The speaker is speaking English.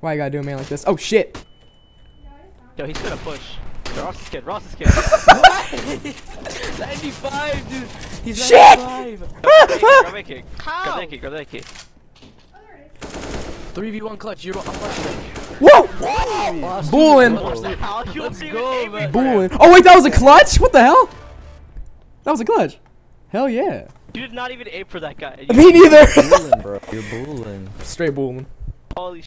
Why you gotta do a man like this? Oh shit! Yo, he's gonna push. Ross is kid. Ross is kid. 95, dude. He's Shit! 95. grab that kick. Grab that kick. Grab that kick. 3v1 clutch. You're I'm. Whoa! Bulling. let's go, man. Bulling. Oh wait, that was a clutch? What the hell? That was a clutch. Hell yeah. You did not even aim for that guy. Me neither. Bulling, bro. You're bulling. Straight bulling. Holy